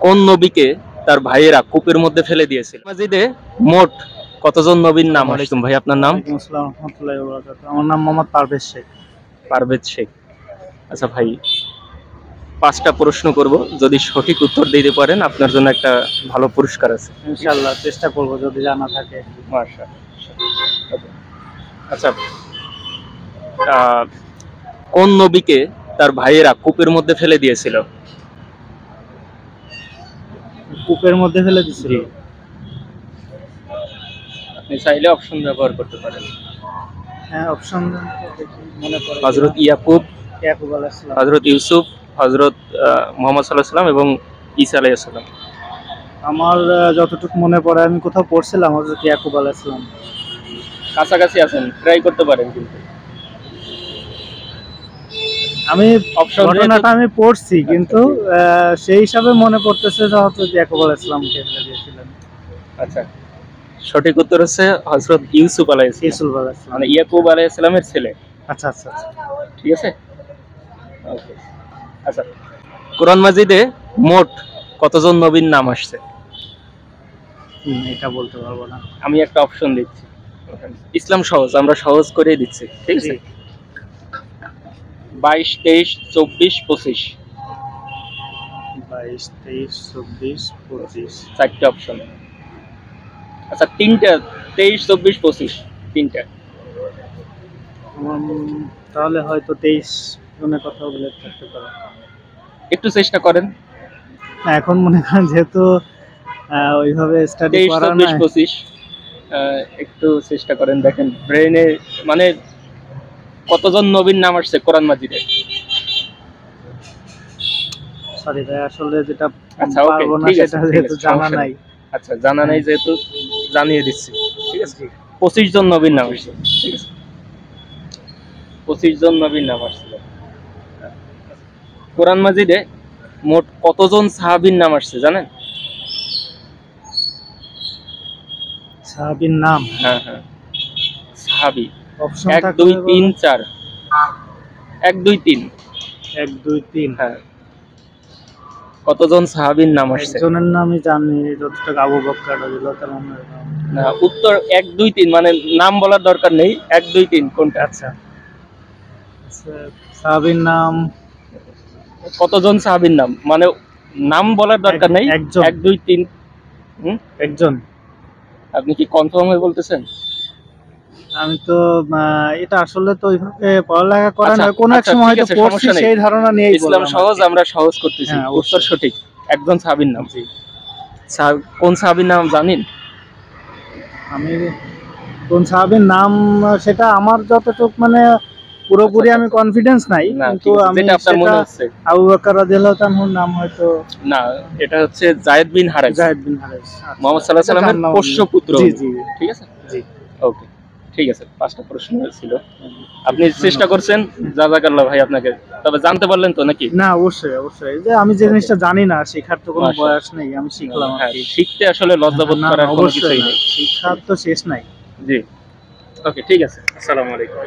কোন নবীকে তার ভাইয়েরা কূপের মধ্যে ফেলে দিয়েছিল? মাজিদে মোট কতজন নবীর নাম? আলাইকুম ভাই আপনার নাম। আমার নাম মোহাম্মদ পারভেজ শেখ। পারভেজ শেখ। আচ্ছা ভাই পাঁচটা প্রশ্ন করব। যদি সঠিক উত্তর দিতে পারেন আপনার জন্য একটা ভালো পুরস্কার আছে। ইনশাআল্লাহ চেষ্টা করব যদি জানা থাকে। আচ্ছা কোন নবীকে তার ভাইয়েরা কূপের মধ্যে ফেলে দিয়েছিল? কূপের মধ্যে ফেলে দিছিল। আপনি চাইলে অপশন ব্যবহার করতে পারেন। হ্যাঁ অপশন মনে পড়ে হজরত ইয়াকুব ইয়াকুব আলাইহিস সালাম। হজরত ইউসুফ হজরত মোহাম্মদ সাল্লাহ সাল্লাম এবং ঈসা আলাইসাল্লাম আমার যতটুকু মনে পড়ে আমি কোথাও পড়ছিলাম হযরত ইয়াকুব আলাইহিস সালাম। কাছাকাছি আছেন ট্রাই করতে পারেন কিন্তু। আমি ঘটনাটা আমি পড়ছি কিন্তু সেই হিসাবে মনে পড়তেছে যে ইয়াকুব দিয়েছিলেন আচ্ছা। সঠিক উত্তর হচ্ছে হজরত ইউসুফ মানে ইয়াকুব আলাইসালামের ছেলে। আচ্ছা আচ্ছা আচ্ছা। ঠিক আছে. আচ্ছা। কোরআন মাজিদে মোট কতজন নবীর নাম আসছে? এটা বলতে পারব না। আমি একটা অপশন দিচ্ছি। ইসলাম সহজ আমরা সহজ করেই দিচ্ছি। ঠিক আছে। বাইশ তেইশ চব্বিশ পঁচিশ। বাইশ তেইশ চব্বিশ পঁচিশ। চারটে অপশন আচ্ছা তিনটা তেইশ চব্বিশ পঁচিশ তিনটা। তাহলে হয়তো তেইশ জনের কথা উল্লেখ থাকতে পারে। একটু চেষ্টা করেন। এখন মনে করেন যেহেতু ওইভাবে স্টাডি করা আহ, একটু চেষ্টা করেন দেখেন। ব্রেনে মানে কতজন নবীর নাম আসছে কোরআন মাজিদে? সরি ভাই আসলে যেটা আচ্ছা, না ঠিক আছে, জানা নাই। আচ্ছা জানা নাই যেহেতু জানিয়ে দিচ্ছি। ঠিক আছে? পঁচিশ জন নবীর নাম আসছে। ঠিক আছে? পঁচিশ জন নবীর নাম আসছিল কোরআন মাজিদে মোট কতজন সাহাবীর নাম আসছে জানেন? সাহাবীর নাম? হ্যাঁ হ্যাঁ। সাহাবী। এক দুই তিন চার। এক দুই তিন। এক দুই তিন। হ্যাঁ। কতজন সাহাবীর নাম আসছে? একজনের নামই জানি যতটুকু আবু বকর রাদিয়াল্লাহু তাআলা না উত্তর এক দুই তিন মানে নাম বলার দরকার নেই। এক দুই তিন কোনটা? আচ্ছা। আচ্ছা, সাহাবীর নাম। কতজন সাহাবীর নাম? মানে নাম বলার দরকার নেই। একজন। এক দুই তিন। হুম? একজন। আপনি কি কনফার্ম হয়ে বলতেছেন? আমি তো এটা আসলে তো ওইভাবে পড়ালেখা করা আচ্ছা, নয়। কোনো এক আচ্ছা, সময় হয়তো পড়ছি সেই ধারণা নিয়েই ইসলাম সহজ আমরা সহজ করতেছি। হ্যাঁ, উত্তর সঠিক একজন সাহাবীর নাম। জি। কোন সাহাবীর নাম জানেন? আমি কোন সাহাবীর নাম সেটা আমার যতটুক মানে পুরোপুরি আচ্ছা, আমি কনফিডেন্স নাই না কিন্তু আমি আপনার মনে হচ্ছে। আবু বকর রাদিয়াল্লাহু তাআলার নাম হয়তো না এটা হচ্ছে জায়েদ বিন হারেস। জায়েদ বিন হারেস মোহাম্মদ সাল্লাহ এটা সাল্লামের পোষ্য পুত্র জি জি। ঠিক আছে? জি। ওকে ঠিক আছে পাঁচটা প্রশ্ন ছিল। আপনি চেষ্টা করছেন যা জাজাকাল্লাহ ভাই আপনাকে। তবে জানতে পারলেন তো নাকি? না অবশ্যই অবশ্যই। যে আমি যে জিনিসটা জানি না শেখার তো কোনো বয়স নেই আমি শিখলাম হ্যাঁ শিখতে আসলে লজ্জা বোধ করার কোনো কিছুই নেই। শিক্ষার তো শেষ নাই। জি। ওকে ঠিক আছে আসসালামু আলাইকুম।